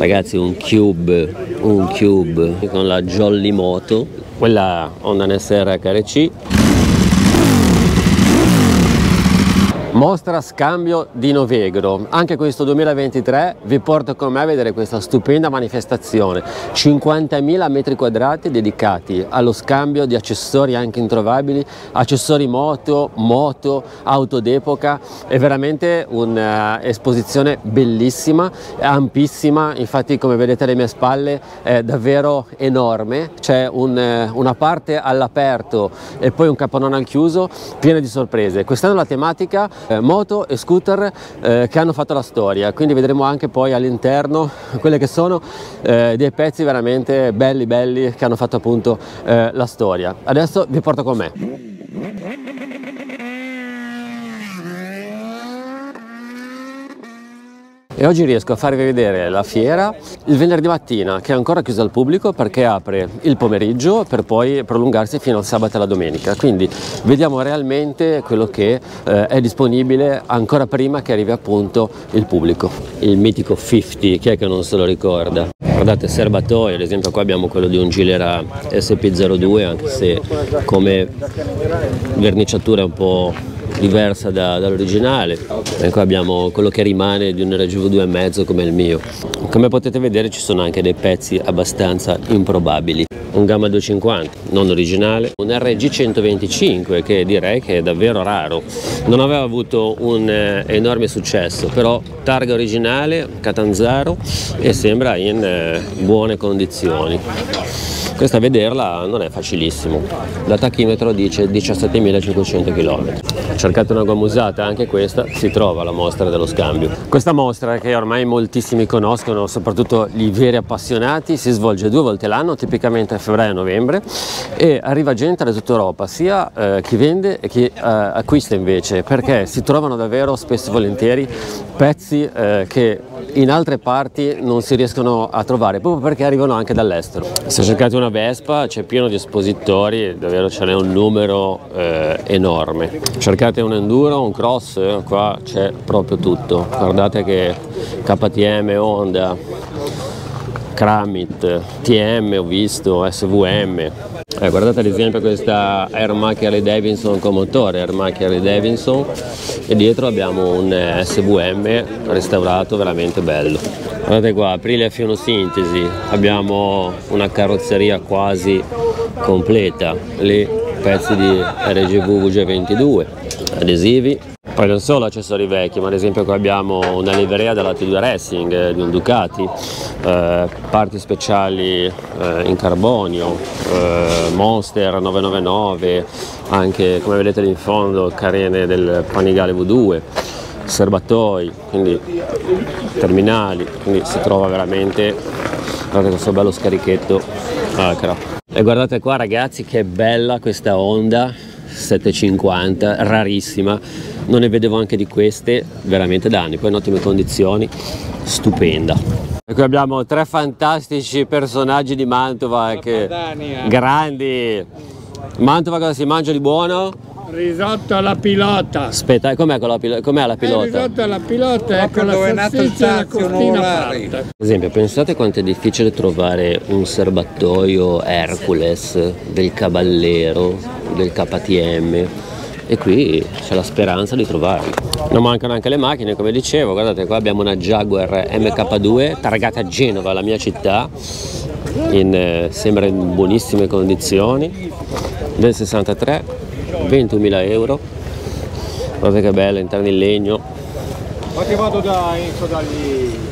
Ragazzi un Cube, un Cube con la Jolly Moto, quella Honda NSR HRC Mostra scambio di Novegro, anche questo 2023 vi porto con me a vedere questa stupenda manifestazione, 50.000 metri quadrati dedicati allo scambio di accessori anche introvabili, accessori moto, moto, auto d'epoca, è veramente un'esposizione bellissima, ampissima, infatti come vedete alle mie spalle è davvero enorme, c'è un, una parte all'aperto e poi un capannone al chiuso piena di sorprese. Quest'anno la tematica eh, moto e scooter eh, che hanno fatto la storia, quindi vedremo anche poi all'interno quelle che sono eh, dei pezzi veramente belli belli che hanno fatto appunto eh, la storia. Adesso vi porto con me. E oggi riesco a farvi vedere la fiera il venerdì mattina che è ancora chiusa al pubblico perché apre il pomeriggio per poi prolungarsi fino al sabato e alla domenica. Quindi vediamo realmente quello che eh, è disponibile ancora prima che arrivi appunto il pubblico. Il mitico 50 chi è che non se lo ricorda? Guardate serbatoi ad esempio qua abbiamo quello di un Gilera SP02 anche se come verniciatura è un po' diversa da, dall'originale. E qua abbiamo quello che rimane di un RGV2,5 come il mio. Come potete vedere ci sono anche dei pezzi abbastanza improbabili. Un Gamma 250 non originale. Un RG 125 che direi che è davvero raro. Non aveva avuto un eh, enorme successo però targa originale Catanzaro e sembra in eh, buone condizioni questa a vederla non è facilissimo. La tachimetro dice 17.500 km cercate una gomma usata anche questa si trova alla mostra dello scambio. Questa mostra che ormai moltissimi conoscono soprattutto gli veri appassionati si svolge due volte l'anno tipicamente a febbraio e novembre e arriva gente da tutta Europa sia eh, chi vende e chi eh, acquista invece perché si trovano davvero spesso e volentieri pezzi eh, che in altre parti non si riescono a trovare proprio perché arrivano anche dall'estero. Se cercate una Vespa c'è pieno di espositori, davvero ce n'è un numero eh, enorme. Cercate un enduro, un cross, eh, qua c'è proprio tutto. Guardate che KTM, Honda, Kramit, TM ho visto, SVM. Eh, guardate ad esempio questa Airmac Harley Davidson con motore, Airmac Harley Davidson e dietro abbiamo un SVM restaurato veramente bello. Guardate qua, Aprilia F1 Sintesi, abbiamo una carrozzeria quasi completa, lì pezzi di RGV VG22, adesivi, poi non solo accessori vecchi, ma ad esempio qua abbiamo una livrea della T2 Racing eh, di un Ducati, eh, parti speciali eh, in carbonio, eh, Monster 999, anche come vedete lì in fondo carene del Panigale V2, serbatoi, quindi terminali, quindi si trova veramente, guardate questo bello scarichetto acra. E guardate qua ragazzi che bella questa Honda 750, rarissima, non ne vedevo anche di queste veramente da anni, poi in ottime condizioni, stupenda. E qui abbiamo tre fantastici personaggi di Mantova che grandi. Mantova cosa si mangia di buono? Risotto alla pilota. Aspetta, com'è, la, pil com'è la pilota? Il risotto alla pilota è con la salsiccia e la. Ad esempio, pensate quanto è difficile trovare un serbatoio Hercules del Caballero, del KTM e qui c'è la speranza di trovarli. Non mancano anche le macchine, come dicevo, guardate qua abbiamo una Jaguar MK2 targata a Genova, la mia città, in, eh, sembra in buonissime condizioni, del 63, 21.000 euro, guardate che bella, interni in legno,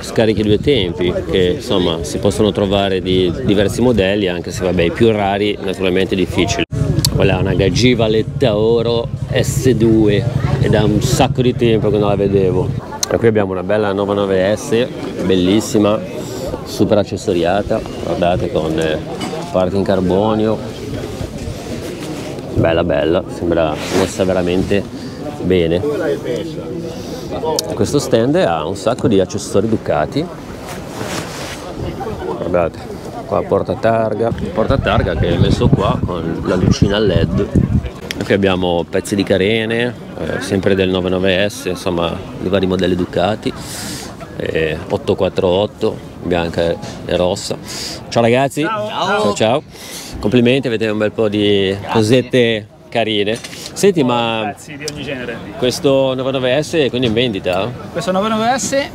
scarichi due tempi che insomma si possono trovare di diversi modelli anche se vabbè i più rari naturalmente difficili. Quella è una Gagivaletta Oro S2 ed da un sacco di tempo che non la vedevo. E qui abbiamo una bella 99S bellissima super accessoriata guardate con eh, parti in carbonio bella bella sembra messa veramente bene. Questo stand ha un sacco di accessori Ducati. Guardate qua porta targa. Porta targa che è messo qua con la lucina led. Qui abbiamo pezzi di carene eh, sempre del 99S insomma i vari modelli Ducati eh, 848 bianca e rossa ciao ragazzi Ciao. ciao, ciao. complimenti avete un bel po' di cosette carine senti ma ogni genere. questo 99S è quindi in vendita? Questo 99S,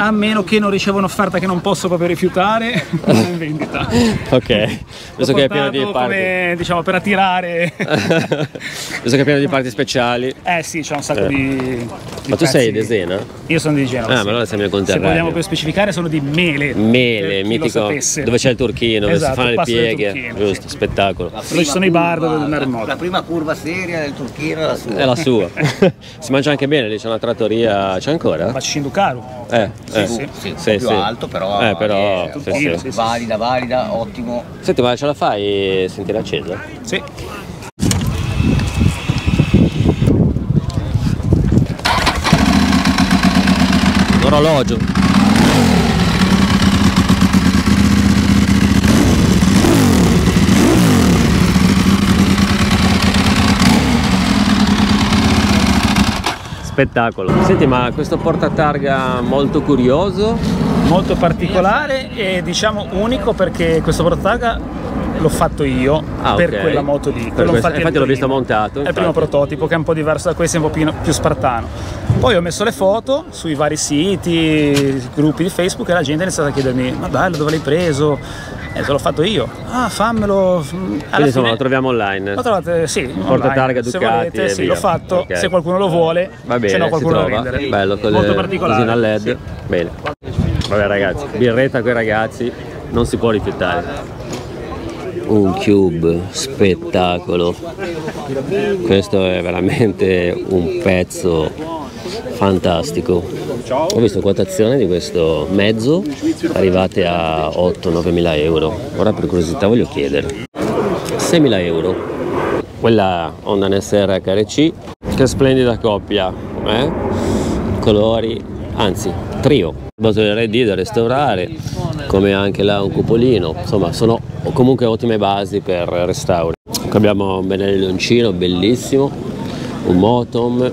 a meno che non ricevo un'offerta che non posso proprio rifiutare, non è in vendita. ok visto che è pieno di parti come, diciamo, per attirare. visto che è pieno di parti speciali eh sì, c'è un sacco Eh. di, di ma tu sei di Esena? Io sono di Genova. Ah, sì. ma allora siamo Se conterraneo. vogliamo poi specificare, sono di Mele. Mele, mitico, dove c'è il turchino, dove Esatto, si fanno le pieghe, Turchino, giusto, sì. spettacolo. Dove ci sono i bar dove andare in la, moto. la prima curva seria del Turchino è la sua. È la sua. si mangia anche bene, lì c'è una trattoria, c'è ancora? Ma Shindukaru. Eh, eh. sì. Sì, un po' più alto, però, Eh, però, è sì, sì. sì, sì. valida, valida, ottimo. Senti, ma ce la fai sentire accesa? Sì. L'orologio. Spettacolo. Senti, ma questo portatarga molto curioso, Molto particolare e diciamo unico perché questo portatarga l'ho fatto io Ah, per ok. quella moto lì. Per Quello questo- è il infatti l'ho visto primo. montato, È il primo infatti. prototipo che è un po' diverso da questo, è un po' più, più spartano. Poi ho messo le foto sui vari siti, gruppi di Facebook e la gente ha iniziato a chiedermi ma bello dove l'hai preso? E te l'ho fatto io. Ah fammelo. Alla insomma fine- lo troviamo online. lo trovate, sì, Portatarga online, se Ducati volete, e sì, via. l'ho fatto, Ok. se qualcuno lo vuole, Va bene, n'ho si qualcuno trova. vendere. Bello, con Molto le particolare. cosina LED. sì. Bene. Vabbè ragazzi, birretta con i ragazzi non si può rifiutare. Un cube, spettacolo. Questo è veramente un pezzo fantastico. Ho visto quotazione di questo mezzo arrivate a 8-9 mila euro. Ora per curiosità voglio chiedere. 6 mila euro. Quella Honda NSR HRC, che splendida coppia, eh? colori, anzi trio, bottle RD da restaurare, come anche là un cupolino, insomma sono comunque ottime basi per restauri. Abbiamo un Benelloncino bellissimo, un Motom,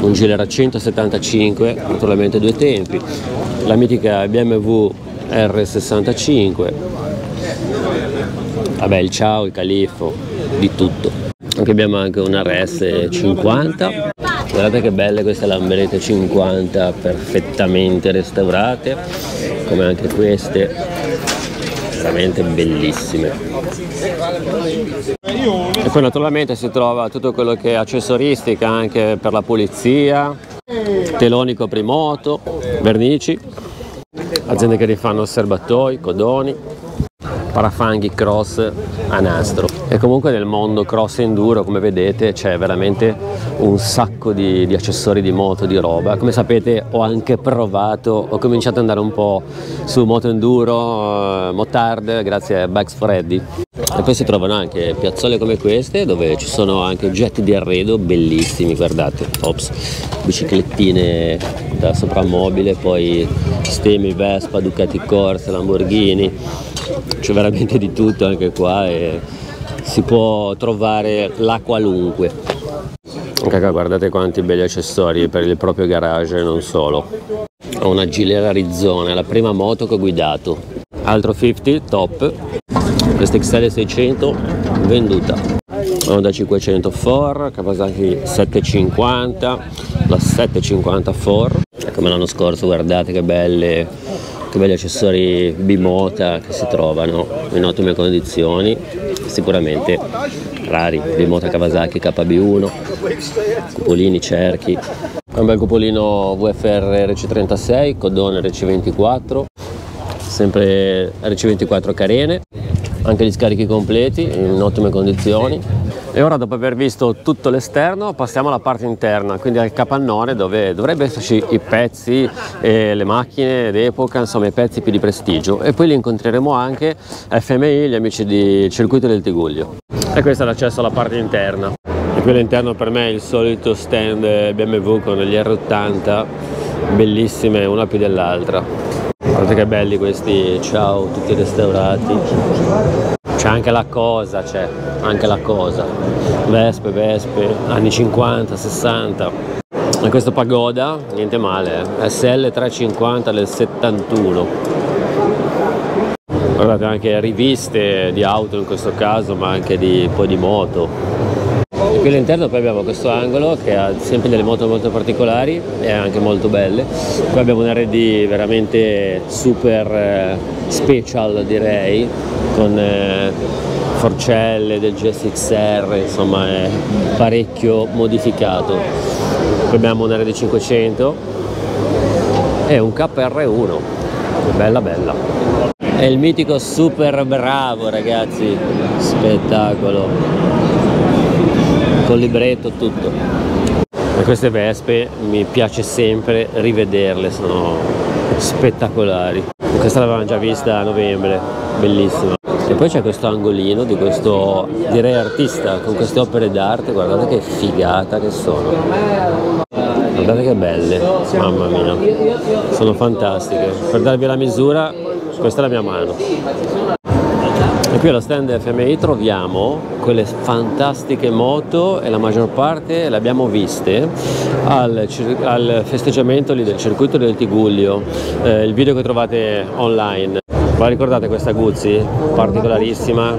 un Gilera 175, naturalmente due tempi, la mitica BMW R65, vabbè il Ciao, il Califfo, di tutto. Anche abbiamo anche un RS50, guardate che belle queste lambrette 50 perfettamente restaurate, come anche queste, veramente bellissime. E poi naturalmente si trova tutto quello che è accessoristica anche per la pulizia, teloni coprimoto, vernici, aziende che rifanno serbatoi, codoni, parafanghi cross a nastro e comunque nel mondo cross enduro come vedete c'è veramente un sacco di, di accessori di moto di roba. Come sapete ho anche provato ho cominciato ad andare un po' su moto enduro eh, motard grazie a Bugs Freddy e poi si trovano anche piazzole come queste dove ci sono anche oggetti di arredo bellissimi guardate. Ops biciclettine da soprammobile poi stemmi Vespa Ducati Corsa Lamborghini. C'è veramente di tutto anche qua e si può trovare la qualunque. Qua guardate quanti belli accessori per il proprio garage e non solo. Ho una Gilera Arizona, la prima moto che ho guidato. Altro 50 top, questa XL 600 venduta. Honda 500 4, Kawasaki 750, la 750 4. Come l'anno scorso, guardate che belle che belli accessori bimota che si trovano in ottime condizioni, sicuramente rari, bimota Kawasaki KB1, cupolini, cerchi, un bel cupolino VFR RC36, codone RC24, sempre RC24 carene, anche gli scarichi completi in ottime condizioni. E ora dopo aver visto tutto l'esterno passiamo alla parte interna, quindi al capannone dove dovrebbe esserci i pezzi e le macchine d'epoca, insomma i pezzi più di prestigio e poi li incontreremo anche FMI, gli amici di Circuito del Tiguglio. E questo è l'accesso alla parte interna. E qui all'interno per me è il solito stand BMW con gli R80, bellissime una più dell'altra. Guardate che belli questi, ciao, tutti restaurati. C'è anche la cosa, c'è anche la cosa. Vespe, Vespe, anni 50, 60. e questo pagoda niente male eh. SL 350 del 71 guardate anche riviste di auto in questo caso ma anche di poi di moto e qui all'interno poi abbiamo questo angolo che ha sempre delle moto molto particolari e anche molto belle qua abbiamo un RD veramente super eh, special direi con eh, forcelle del GSXR insomma è parecchio modificato. Poi abbiamo un RD500 e un KR1 bella bella. È il mitico super bravo ragazzi. Spettacolo. Con libretto tutto. E queste vespe mi piace sempre rivederle sono spettacolari. Questa l'avevamo già vista a novembre. Bellissima e poi c'è questo angolino di questo direi artista con queste opere d'arte. Guardate che figata che sono. Guardate che belle mamma mia. Sono fantastiche. Per darvi la misura questa è la mia mano. E qui allo stand FMI troviamo quelle fantastiche moto e la maggior parte le abbiamo viste al, al festeggiamento del circuito del Tigullio, eh, il video che trovate online. Ma ricordate questa Guzzi? Particolarissima,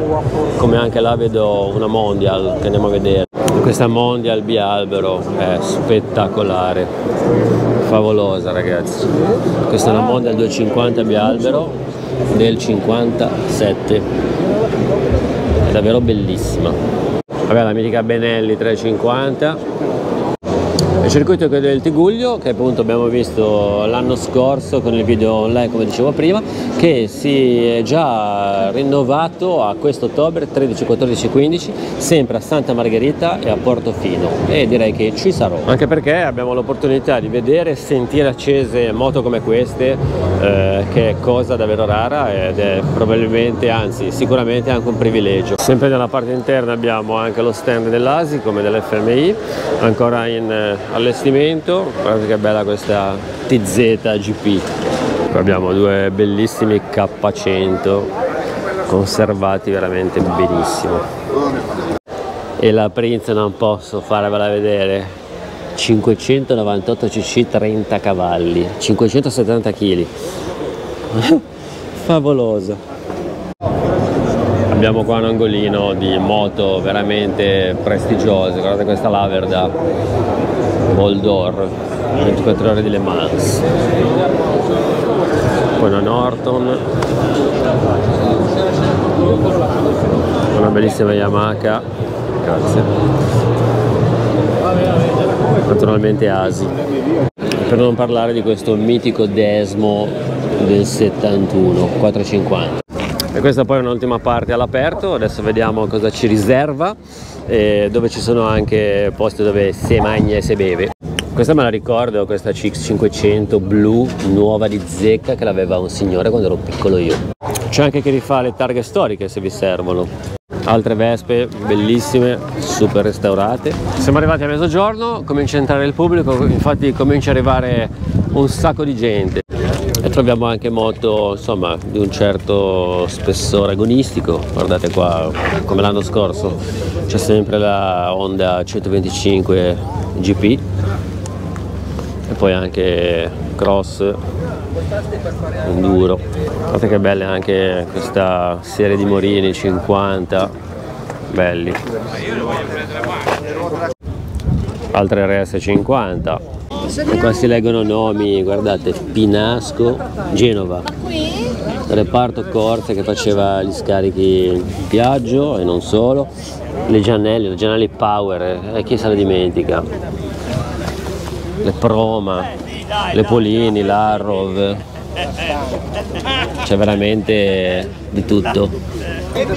come anche là vedo una Mondial che andiamo a vedere. Questa Mondial bialbero è spettacolare, favolosa ragazzi. Questa è una Mondial 250 bialbero del 57, è davvero bellissima. Vabbè la mitica Benelli 350 il circuito del Tiguglio che appunto abbiamo visto l'anno scorso con il video online come dicevo prima che si è già rinnovato a questo ottobre 13, 14 15 sempre a Santa Margherita e a Portofino e direi che ci sarò. Anche perché abbiamo l'opportunità di vedere e sentire accese moto come queste eh, che è cosa davvero rara ed è probabilmente anzi sicuramente anche un privilegio. Sempre nella parte interna abbiamo anche lo stand dell'ASI come dell'FMI ancora in eh, allestimento. Guardate che bella questa TZ GP abbiamo due bellissimi K100 conservati veramente benissimo. E la Prince non posso farvela vedere. 598 cc 30 cavalli 570 kg favolosa abbiamo qua un angolino di moto veramente prestigiose guardate questa Laverda Boldor 24 ore di Le Mans. Poi una Norton. Una bellissima Yamaha. Grazie. Naturalmente Asi. Per non parlare di questo mitico Desmo del 71 450 e questa poi è un'ultima parte all'aperto. Adesso vediamo cosa ci riserva eh, dove ci sono anche posti dove si mangia e si beve. Questa me la ricordo, questa CX500 blu nuova di zecca che l'aveva un signore quando ero piccolo io. C'è anche chi rifà le targhe storiche se vi servono. Altre vespe bellissime, super restaurate. Siamo arrivati a mezzogiorno, comincia a entrare il pubblico, infatti comincia ad arrivare un sacco di gente troviamo anche moto insomma di un certo spessore agonistico. Guardate qua come l'anno scorso c'è sempre la Honda 125 GP e poi anche cross enduro. Guardate che belle anche questa serie di morini 50 belli. Altre RS50 e qua si leggono? nomi guardate Pinasco Genova. Reparto Corte che faceva gli scarichi Piaggio e non solo. Le Giannelli, le Giannelli Power eh, chi se ne dimentica? Le Proma le Polini, l'Arrov c'è veramente di tutto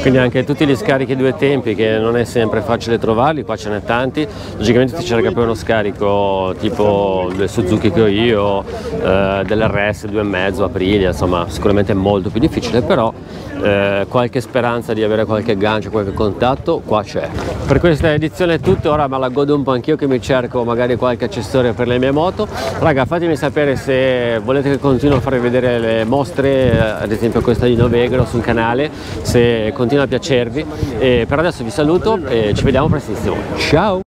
quindi anche tutti gli scarichi due tempi che non è sempre facile trovarli, qua ce n'è tanti, logicamente ti cerca poi uno scarico tipo del Suzuki che ho io, eh, dell'RS 2,5 Aprilia, insomma sicuramente è molto più difficile però eh, qualche speranza di avere qualche gancio, qualche contatto, qua c'è. Per questa edizione è tutto, ora me la godo un po' anch'io che mi cerco magari qualche accessorio per le mie moto. Raga, fatemi sapere se volete che continuo a farvi vedere le mostre, eh, ad esempio questa di Novegro sul canale, se continua a piacervi. E per adesso vi saluto e ci vediamo prestissimo. Ciao!